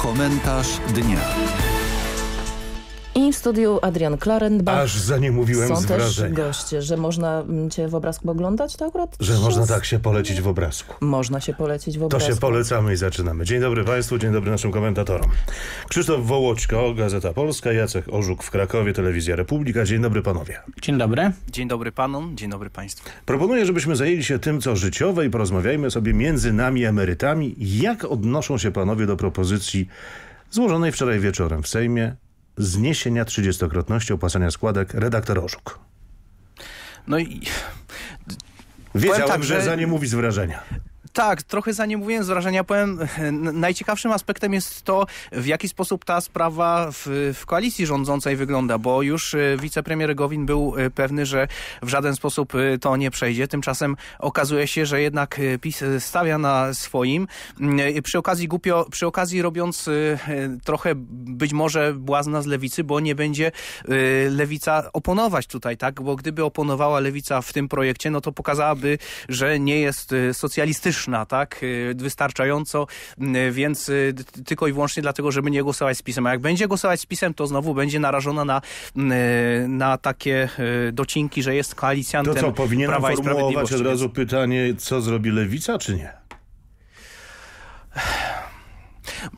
Komentarz dnia. I w studiu Adrian Klarenbach. Aż za nie mówiłem Są z też wrażenia. goście, że można mm, cię w obrazku oglądać, to akurat Że przez- można tak się polecić w obrazku. Można się polecić w To obrazku. się polecamy i zaczynamy. Dzień dobry Państwu, dzień dobry naszym komentatorom. Krzysztof Wołoćko, Gazeta Polska, Jacek Orzuk w Krakowie, Telewizja Republika. Dzień dobry panowie. Dzień dobry. Dzień dobry panom, dzień dobry państwu. Proponuję, żebyśmy zajęli się tym, co życiowe i porozmawiajmy sobie między nami emerytami, jak odnoszą się panowie do propozycji złożonej wczoraj wieczorem w Sejmie zniesienia trzydziestokrotności opłacania składek redaktor Orzuk. No i Wiedziałem, tak, że że- za nie mówi z wrażenia. Tak, trochę za nie mówiłem z wrażenia, powiem, najciekawszym aspektem jest to, w jaki sposób ta sprawa w, w koalicji rządzącej wygląda, bo już e, wicepremier Gowin był e, pewny, że w żaden sposób e, to nie przejdzie. Tymczasem okazuje się, że jednak PiS stawia na swoim. Przy okazji głupio, przy okazji robiąc trochę być może błazna z lewicy, bo nie będzie lewica oponować tutaj, tak? Bo gdyby oponowała lewica w tym projekcie, no to pokazałaby, że nie jest e, socjalistyczna, tak? E, Wystarczająco, m, więc t- tylko i wyłącznie dlatego, żeby nie głosować z PiSem. A jak będzie głosować z PiSem, to znowu będzie narażona na, m, e, na takie docinki, że jest koalicjantem To co, powinienem Prawa i Sprawiedliwości. od razu pytanie, co zrobi lewica, czy nie?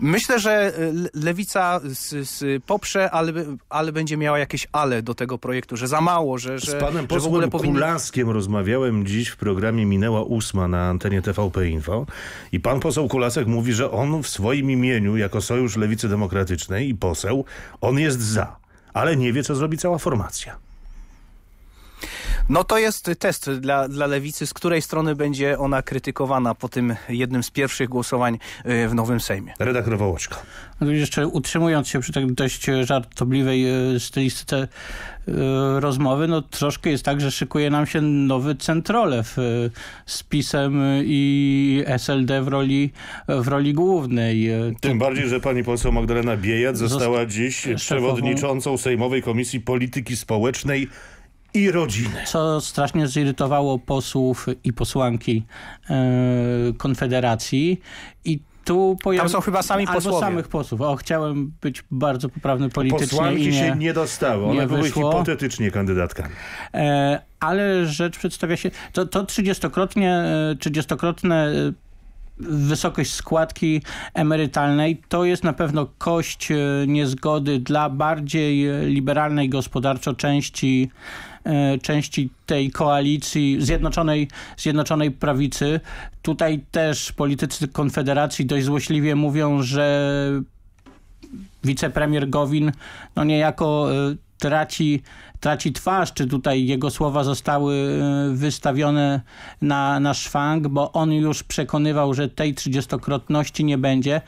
Myślę, że e, le- lewica s, s, poprze, ale, ale będzie miała jakieś ale do tego projektu, że za mało, że, że, Z panem posłem powinny... Kulaskiem rozmawiałem dziś w programie Minęła Ósma na antenie TVP Info i pan poseł Kulasek mówi, że on w swoim imieniu, jako Sojusz Lewicy Demokratycznej i poseł, on jest za, ale nie wie, co zrobi cała formacja. No to jest test dla, dla lewicy, z której strony będzie ona krytykowana po tym jednym z pierwszych głosowań e, w nowym Sejmie. Redaktor Wołoczko. No Jeszcze utrzymując się przy tak dość żartobliwej e, stylistyce e, rozmowy, no troszkę jest tak, że szykuje nam się nowy centrolew z PiSem i SLD w roli, w roli głównej. Tym bardziej, że pani poseł Magdalena Biejat została Zosta- dziś szefową- przewodniczącą Sejmowej Komisji Polityki Społecznej i Rodziny. Co strasznie zirytowało posłów i posłanki e, Konfederacji i tu pojawi... Tam są chyba sami Albo posłowie. samych posłów. O, chciałem być bardzo poprawny politycznie Posłanki nie... się nie dostały, one nie były wyszło. hipotetycznie kandydatkami. E, ale rzecz przedstawia się, to, to 30-krotnie, e, 30-krotne e, wysokość składki emerytalnej to jest na pewno kość e, niezgody dla bardziej e, liberalnej gospodarczo części e, części tej koalicji Zjednoczonej, Zjednoczonej Prawicy. Tutaj też politycy Konfederacji dość złośliwie mówią, że wicepremier Gowin no niejako traci, traci twarz, czy tutaj jego słowa zostały e, wystawione na, na szwank, bo on już przekonywał, że tej trzydziestokrotności nie będzie,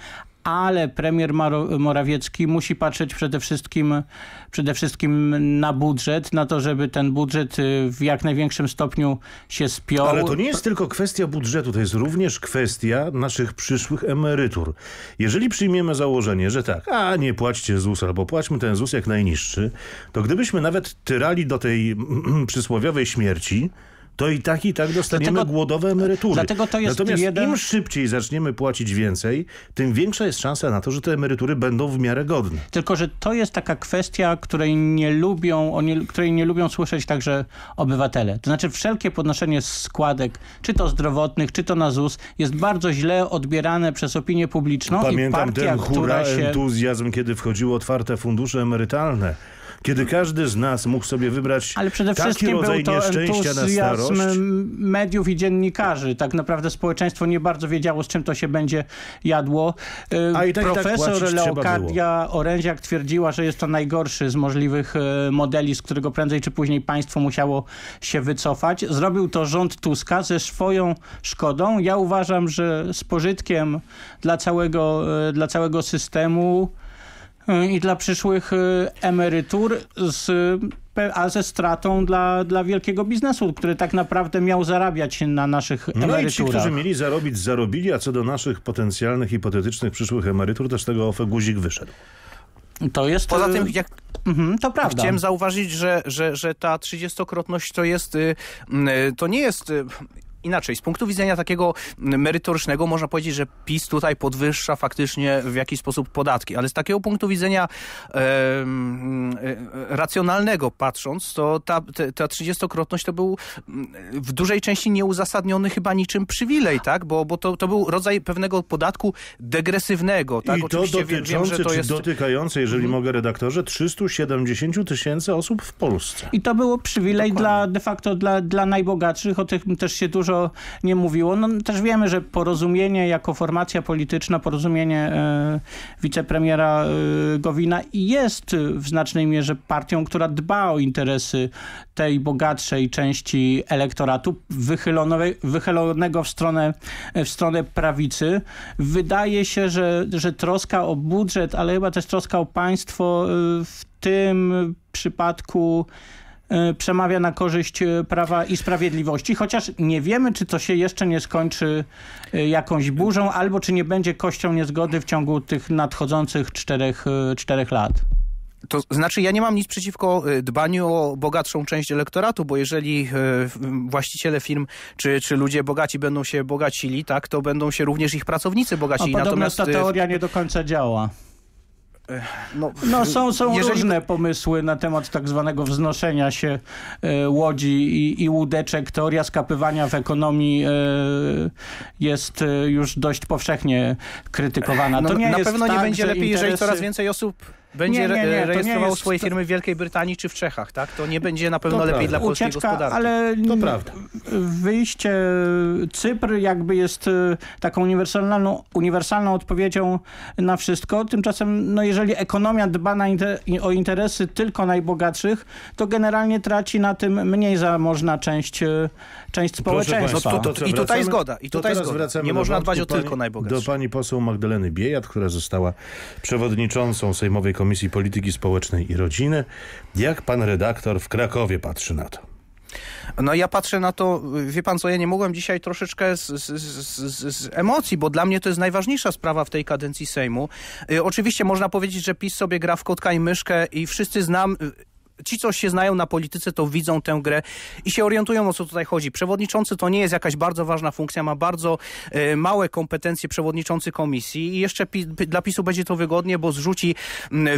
ale premier Morawiecki musi patrzeć przede wszystkim, przede wszystkim na budżet, na to, żeby ten budżet y, w jak największym stopniu się spiął. Ale to nie jest tylko kwestia budżetu, to jest również kwestia naszych przyszłych emerytur. Jeżeli przyjmiemy założenie, że tak, a nie płaćcie ZUS albo płaćmy ten ZUS jak najniższy, to gdybyśmy nawet tyrali do tej przysłowiowej śmierci, to i tak i tak dostaniemy Dlatego- głodowe emerytury. dlatego to jest Natomiast jeden- im szybciej zaczniemy płacić więcej, tym większa jest szansa na to, że te emerytury będą w miarę godne. Tylko, że to jest taka kwestia, której nie lubią, nie, której nie lubią słyszeć także obywatele. To znaczy wszelkie podnoszenie składek, czy to zdrowotnych, czy to na ZUS, jest bardzo źle odbierane przez opinię publiczną Pamiętam i partia, ten hura się... entuzjazm, kiedy wchodziły otwarte fundusze emerytalne. Kiedy każdy z nas mógł sobie wybrać Ale przede taki rodzaj był to nieszczęścia na starość. mediów i dziennikarzy. Tak naprawdę społeczeństwo nie bardzo wiedziało, z czym to się będzie jadło. A i tak, tak Profesor trzeba Leokadia Oręziak twierdziła, że jest to najgorszy z możliwych y, modeli, z którego prędzej czy później państwo musiało się wycofać. Zrobił to rząd Tuska ze swoją szkodą. Ja uważam, że z pożytkiem dla całego, y, dla całego systemu i dla przyszłych y, emerytur, z, a ze stratą dla, dla wielkiego biznesu, który tak naprawdę miał zarabiać na naszych No i ci, emeryturach. którzy mieli zarobić, zarobili, a co do naszych potencjalnych, hipotetycznych przyszłych emerytur, też tego OFE guzik wyszedł. To jest... Poza y, tym, jak mhm, to prawda. Chciałem zauważyć, że, że, że ta trzydziestokrotność to jest, y, y, to nie jest y, inaczej, z punktu widzenia takiego merytorycznego można powiedzieć, że PiS tutaj podwyższa faktycznie w jakiś sposób podatki, ale z takiego punktu widzenia e, e, racjonalnego patrząc, to ta, ta trzydziestokrotność to był w dużej części nieuzasadniony chyba niczym przywilej, tak? Bo, bo to, to był rodzaj pewnego podatku degresywnego, tak? I to Oczywiście dotyczący, wiem, że to czy jest... dotykające, jeżeli mogę redaktorze, 370 tysięcy osób w Polsce. I to było przywilej dla, de facto dla, dla najbogatszych, o tym też się dużo nie mówiło. No, też wiemy, że porozumienie jako formacja polityczna, porozumienie e, wicepremiera e, Gowina jest w znacznej mierze partią, która dba o interesy tej bogatszej części elektoratu wychylonego w stronę, w stronę prawicy. Wydaje się, że, że troska o budżet, ale chyba też troska o państwo e, w tym przypadku przemawia na korzyść e, Prawa i Sprawiedliwości, chociaż nie wiemy, czy to się jeszcze nie skończy jakąś burzą, albo czy nie będzie kością niezgody w ciągu tych nadchodzących czterech, czterech lat. To znaczy, ja nie mam nic przeciwko dbaniu o bogatszą część elektoratu, bo jeżeli właściciele firm czy, czy ludzie bogaci będą się bogacili, tak, to będą się również ich pracownicy bogacili. A Natomiast ta teoria nie do końca działa. No, no, są, są jeżeli... różne pomysły na temat tak zwanego wznoszenia się e, łodzi i, i łódeczek. Teoria skapywania w ekonomii e, jest e, już dość powszechnie krytykowana. No, to nie na jest pewno tak, nie będzie lepiej, interesy... jeżeli coraz więcej osób będzie nie, nie, nie, jest... swoje firmy w Wielkiej Brytanii czy w Czechach, tak? To nie będzie na pewno to lepiej prawda. dla polskiej Ucieczka, gospodarki. ale to prawda. wyjście Cypr jakby jest e, taką uniwersalną, uniwersalną odpowiedzią na wszystko. Tymczasem, no jeżeli ekonomia dba inter o interesy tylko najbogatszych, to generalnie traci na tym mniej zamożna część, e, część społeczeństwa. No, to, to, I tutaj zgoda. I tutaj zgoda. Nie można dbać o tylko najbogatszych. Do pani poseł Magdaleny Biejat, która została przewodniczącą Sejmowej Komisji Polityki Społecznej i Rodziny. Jak pan redaktor w Krakowie patrzy na to? No ja patrzę na to, wie pan co, ja nie mogłem dzisiaj troszeczkę z, z, z, z, emocji, bo dla mnie to jest najważniejsza sprawa w tej kadencji Sejmu. Y, oczywiście można powiedzieć, że PiS sobie gra w kotka i myszkę i wszyscy znam ci, co się znają na polityce, to widzą tę grę i się orientują, o co tutaj chodzi. Przewodniczący to nie jest jakaś bardzo ważna funkcja, ma bardzo e, małe kompetencje przewodniczący komisji i jeszcze pi dla PiSu będzie to wygodnie, bo zrzuci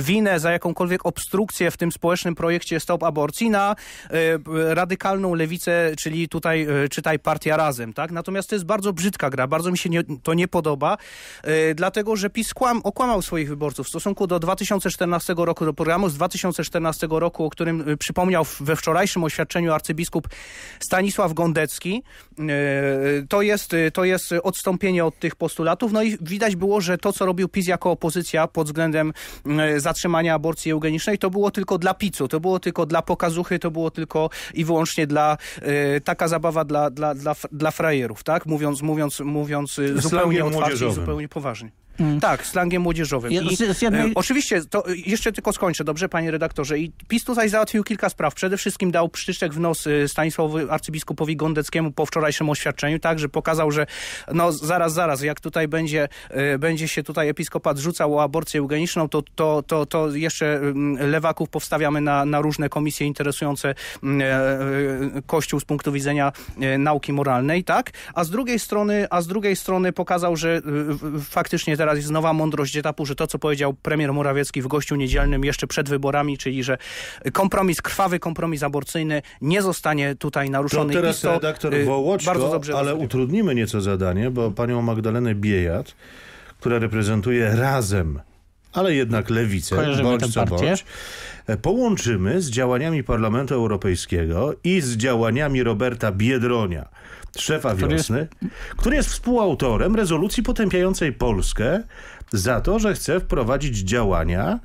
winę za jakąkolwiek obstrukcję w tym społecznym projekcie Stop Aborcji na e, radykalną lewicę, czyli tutaj e, czytaj Partia Razem, tak? Natomiast to jest bardzo brzydka gra, bardzo mi się nie, to nie podoba, e, dlatego, że PiS kłam, okłamał swoich wyborców w stosunku do 2014 roku, do programu z 2014 roku o którym y, przypomniał we wczorajszym oświadczeniu arcybiskup Stanisław Gondecki. Y, to jest, y, to jest odstąpienie od tych postulatów. No i widać było, że to, co robił PiS jako opozycja pod względem zatrzymania aborcji eugenicznej, to było tylko dla picu, to było tylko dla pokazuchy, to było tylko i wyłącznie dla taka zabawa dla, dla, dla, dla frajerów, tak? Mówiąc, mówiąc, mówiąc zupełnie otwarcie i zupełnie poważnie. Mm. Tak, slangiem młodzieżowym. I, z, z jednej... e, oczywiście, to jeszcze tylko skończę, dobrze, panie redaktorze. I PiS tutaj załatwił kilka spraw. Przede wszystkim dał przyszczek w nos e, Stanisławowi arcybiskupowi Gondeckiemu po wczorajszym oświadczeniu, tak, że pokazał, że no zaraz, zaraz, jak tutaj będzie, e, będzie się tutaj episkopat rzucał o aborcję eugeniczną, to, to, to, to jeszcze mm, lewaków powstawiamy na, na różne komisje interesujące mm, e, Kościół z punktu widzenia nauki moralnej, tak? A z drugiej strony, a z drugiej strony pokazał, że faktycznie teraz teraz jest nowa mądrość etapu, że to, co powiedział premier Morawiecki w gościu niedzielnym jeszcze przed wyborami, czyli że kompromis, krwawy kompromis aborcyjny nie zostanie tutaj naruszony. To teraz to, redaktor y, Wołoczko, bardzo dobrze ale rozumiem. utrudnimy nieco zadanie, bo panią Magdalenę Biejat, która reprezentuje razem ale jednak lewicę, Kojarzymy bądź co bądź, e, połączymy z działaniami Parlamentu Europejskiego i z działaniami Roberta Biedronia, szefa który Wiosny, jest... który jest współautorem rezolucji potępiającej Polskę za to, że chce wprowadzić działania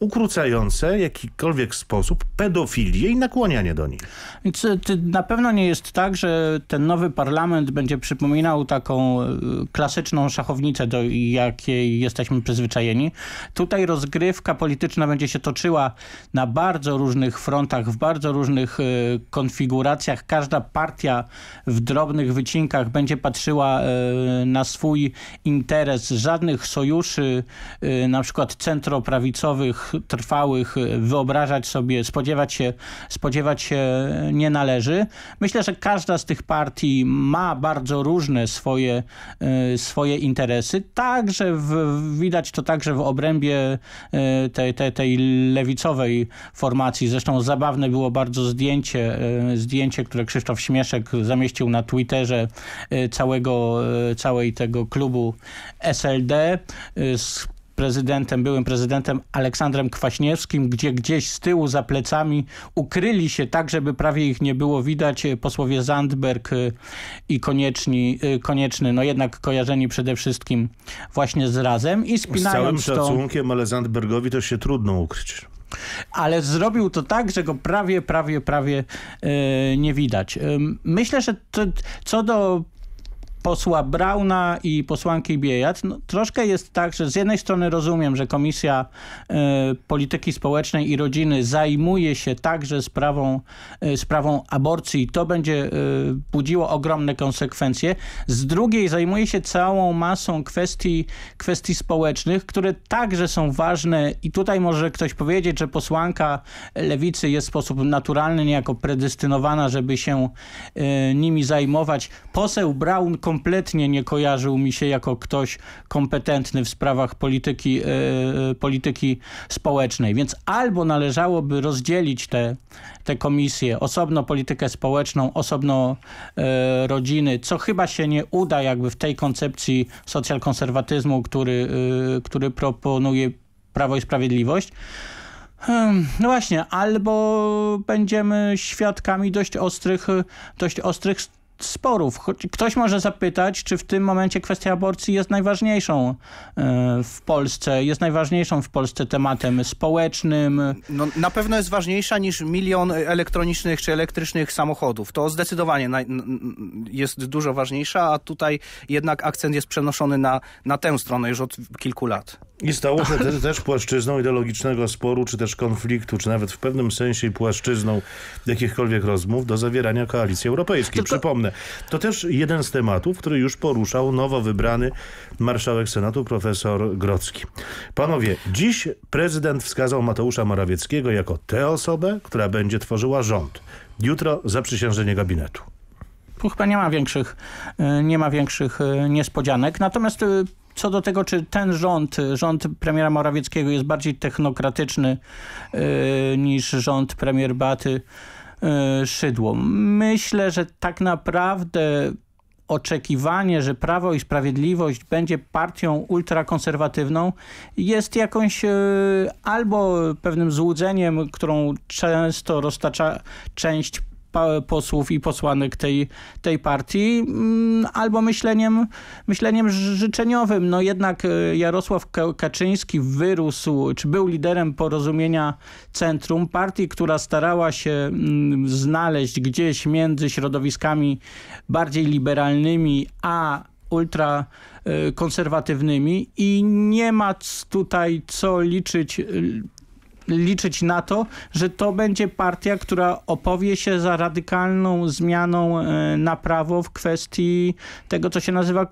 ukrócające w jakikolwiek sposób pedofilię i nakłanianie do niej. Więc y, na pewno nie jest tak, że ten nowy parlament będzie przypominał taką y, klasyczną szachownicę, do jakiej jesteśmy przyzwyczajeni. Tutaj rozgrywka polityczna będzie się toczyła na bardzo różnych frontach, w bardzo różnych y, konfiguracjach. Każda partia w drobnych wycinkach będzie patrzyła na swój interes. Żadnych sojuszy, na przykład centroprawicowych trwałych wyobrażać sobie, spodziewać się, spodziewać się nie należy. Myślę, że każda z tych partii ma bardzo różne swoje, swoje interesy. Także w, widać to także w obrębie tej, tej, tej lewicowej formacji. Zresztą zabawne było bardzo zdjęcie, zdjęcie, które Krzysztof Śmieszek zamieścił na Twitterze całego, całej tego klubu SLD z prezydentem, byłym prezydentem Aleksandrem Kwaśniewskim, gdzie gdzieś z tyłu za plecami ukryli się tak, żeby prawie ich nie było widać posłowie Zandberg y, i konieczni, y, konieczny, no jednak kojarzeni przede wszystkim właśnie z Razem i spinając Z całym szacunkiem, to... ale Zandbergowi to się trudno ukryć ale zrobił to tak, że go prawie, prawie, prawie nie widać. Myślę, że to, co do posła Brauna i posłanki Biejat, no, troszkę jest tak, że z jednej strony rozumiem, że Komisja y, Polityki Społecznej i Rodziny zajmuje się także sprawą, y, sprawą aborcji i to będzie y, budziło ogromne konsekwencje. Z drugiej zajmuje się całą masą kwestii, kwestii społecznych, które także są ważne i tutaj może ktoś powiedzieć, że posłanka lewicy jest w sposób naturalny, niejako predestynowana, żeby się nimi zajmować. Poseł Braun kompletnie nie kojarzył mi się jako ktoś kompetentny w sprawach polityki, yy, polityki społecznej. Więc albo należałoby rozdzielić te, te komisje, osobno politykę społeczną, osobno yy, rodziny, co chyba się nie uda jakby w tej koncepcji socjalkonserwatyzmu, który, który proponuje Prawo i Sprawiedliwość. Hmm, no właśnie, albo będziemy świadkami dość ostrych, dość ostrych sporów. Ktoś może zapytać, czy w tym momencie kwestia aborcji jest najważniejszą e, w Polsce, jest najważniejszą w Polsce tematem społecznym. No, na pewno jest ważniejsza niż milion elektronicznych czy elektrycznych samochodów. To zdecydowanie jest dużo ważniejsza, a tutaj jednak akcent jest przenoszony na, na tę stronę już od kilku lat. I stało się też, też płaszczyzną ideologicznego sporu, czy też konfliktu, czy nawet w pewnym sensie płaszczyzną jakichkolwiek rozmów do zawierania koalicji europejskiej. Przypomnę, to też jeden z tematów, który już poruszał nowo wybrany marszałek Senatu profesor Grocki. Panowie, dziś prezydent wskazał Mateusza Morawieckiego jako tę osobę, która będzie tworzyła rząd. Jutro zaprzysiężenie gabinetu. Tu chyba nie ma większych, e, nie ma większych e, niespodzianek. Natomiast e, co do tego, czy ten rząd, rząd premiera Morawieckiego jest bardziej technokratyczny yy, niż rząd premier Baty Szydło. Myślę, że tak naprawdę oczekiwanie, że Prawo i Sprawiedliwość będzie partią ultrakonserwatywną jest jakąś yy, albo pewnym złudzeniem, którą często roztacza część posłów i posłanek tej, tej partii, mm, albo myśleniem, myśleniem życzeniowym. No jednak e, Jarosław Kaczyński wyrósł, czy był liderem porozumienia Centrum, partii, która starała się mm, znaleźć gdzieś między środowiskami bardziej liberalnymi, a ultra e, konserwatywnymi i nie ma tutaj co liczyć liczyć na to, że to będzie partia, która opowie się za radykalną zmianą e, na prawo w kwestii tego, co się nazywa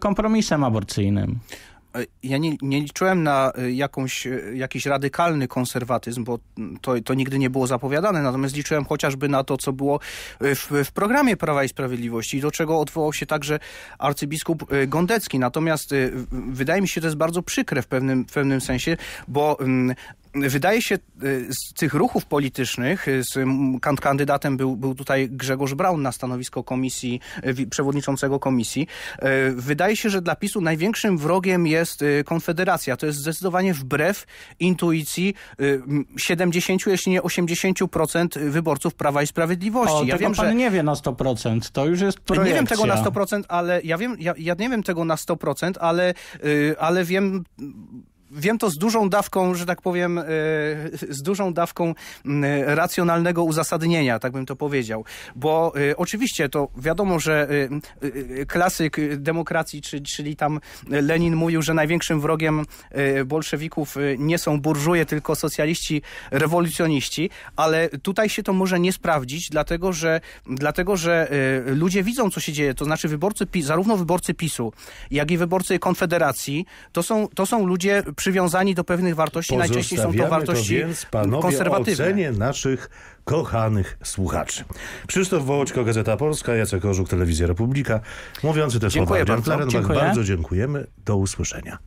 kompromisem aborcyjnym. E, ja nie, nie, liczyłem na e, jakąś, jakiś radykalny konserwatyzm, bo to, to nigdy nie było zapowiadane, natomiast liczyłem chociażby na to, co było w, w programie Prawa i Sprawiedliwości, do czego odwołał się także arcybiskup Gondecki. Natomiast wydaje mi się, że to jest bardzo przykre w pewnym, w pewnym sensie, bo mm, wydaje się y, z tych ruchów politycznych, y, z kandydatem był, był tutaj Grzegorz Braun na stanowisko komisji, y, przewodniczącego komisji. Wydaje się, że dla PiSu największym wrogiem jest Konfederacja. To jest zdecydowanie wbrew intuicji 70, jeśli nie 80% wyborców Prawa i Sprawiedliwości. O, ja wiem, pan że... nie wie na 100%, to już jest projekcja. Nie wiem tego na 100%, ale ja wiem, ja, ja nie wiem tego na 100%, ale, ale wiem wiem to z dużą dawką, że tak powiem, e, z dużą dawką racjonalnego uzasadnienia, tak bym to powiedział. Bo e, oczywiście to wiadomo, że e, klasyk demokracji, czyli tam Lenin mówił, że największym wrogiem bolszewików nie są burżuje, tylko socjaliści, rewolucjoniści, ale tutaj się to może nie sprawdzić, dlatego że, dlatego, że ludzie widzą, co się dzieje. To znaczy wyborcy, zarówno wyborcy PiSu, jak i wyborcy Konfederacji, to są, to są ludzie przywiązani do pewnych wartości. Najczęściej są to wartości to więc panowie konserwatywne. ocenie naszych kochanych słuchaczy. Krzysztof Wołoćko, Gazeta Polska, Jacek Orzuk, Telewizja Republika. Mówiący te Dziękuję słowa bardzo. Dziękuję. Bardzo dziękujemy. Do usłyszenia.